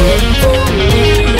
Hãy subscribe